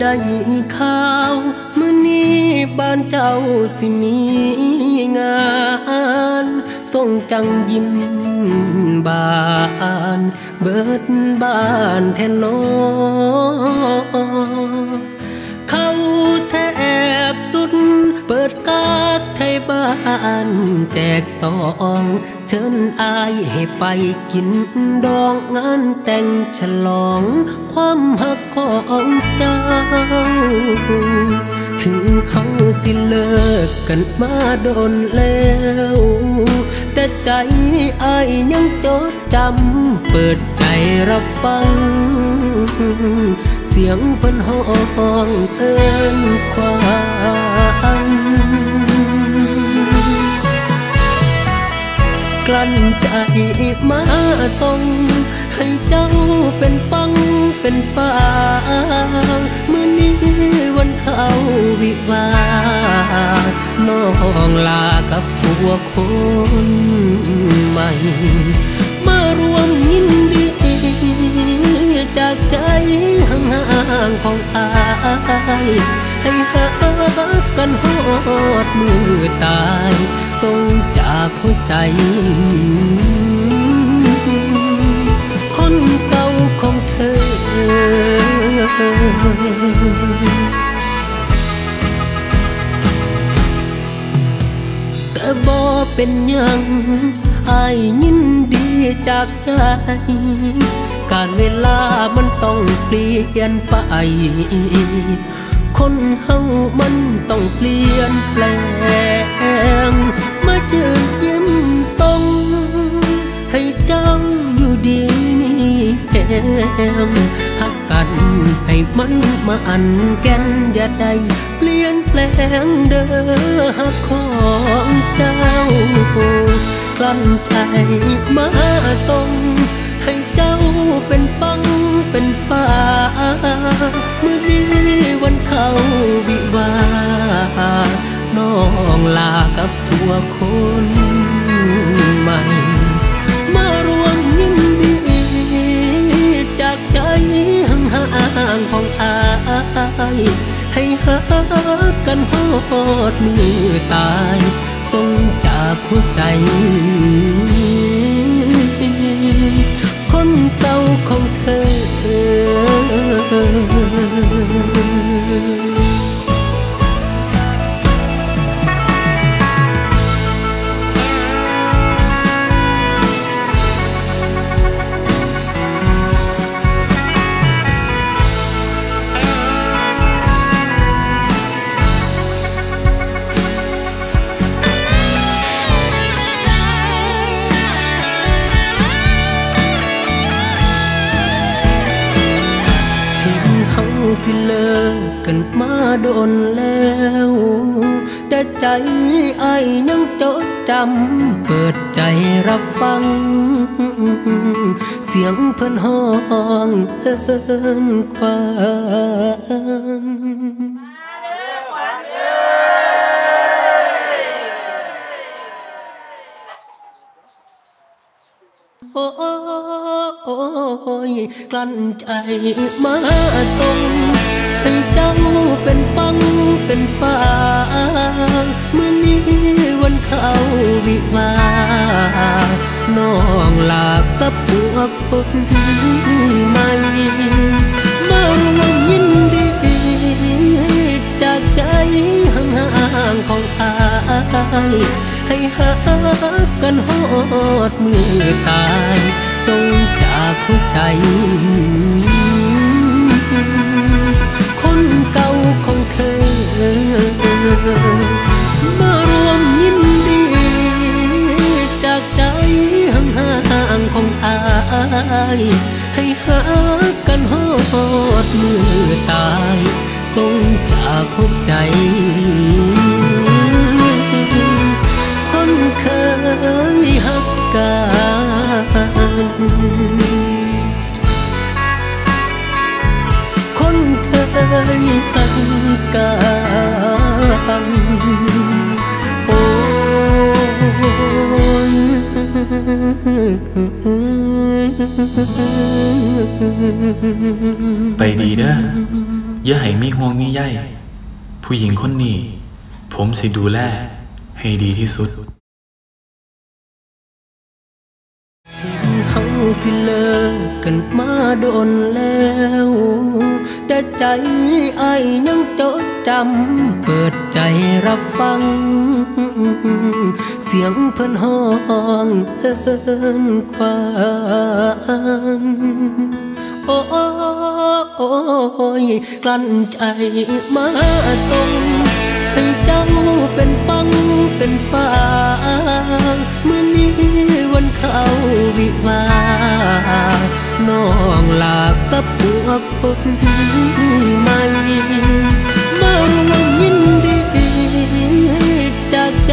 ได้ข่าวมื้อนี้บ้านเจ้าสิมีงานส่งจังยิ้มบานเบิดบ้านแทนนอเขาแทบสุดเปิดกาด บ้านแจกซองเชิญอายให้ไปกินดองงานแต่งฉลอง ความหักของเจ้า ถึงเขาสิเลิกกันมาโดนแล้ว แต่ใจอายยังจดจำเปิดใจรับฟัง เสียงเพิ่นห้องเอิ้นความ ใจมาส่งให้เจ้าเป็นฟังเป็นฟ้าเมื่อนี้วันเขาวิวาน้องลากับผัวคนใหม่ มารวมยินดี จากใจห่างๆของอายให้หากันหอดมือตายส่งจากหัวใจ แต่บ่เป็นยังอายยินดีจากใจ การเวลามันต้องเปลี่ยนไป คนเฮามันต้องเปลี่ยนแปลงมายืนยิ้มส่งให้เจ้าอยู่ดีมีแหงหั กัน ให้มันมาอันแก่นอย่าได้เปลี่ยนแปลงเด้อหักของเจ้า กลั้นใจมาส่งให้เจ้าเป็นฟังเป็นฟ้าเมื่อนี้วันเขาวิวาน้องลากับผัวคน อดมือตายทรงจากหัวใจ คนเก่าของเธอ สิเลิกกันมาโดนแล้ว แต่ใจไอ้ายยังจดจำ เปิดใจรับฟัง เสียงเพิ่นห้องเอิ้นความ โอ้ยกลั้นใจมาส่งให้เจ้าเป็นฟังเป็นฟ้าเมื่อนี้วันเขาวิวาน้องลากับผัวคนใหม่มารวมยินดีจากใจห่างๆของอาย ให้หากันหอดมือตายส่งจากหัวใจ คนเก่าของเธอ กัน โอ้ไปดีเด้ออย่าให้มีห่วงมีใยผู้หญิงคนนี้ ผมสิดูแลให้ดีที่สุดถึงเขาสิเลิกกันมาโดนแล้ว แต่ใจไอ้ยังจดจำ เปิดใจรับฟัง เสียงเพิ่นห้องเอินความโอ้ยกลั้นใจมาส่งให้เจ้าเป็นฟังเป็นฟ้าเมื่อนี้วันเขาวิวา น้องหลากับผัวคนใหม่มาร่วยินดีจากใจ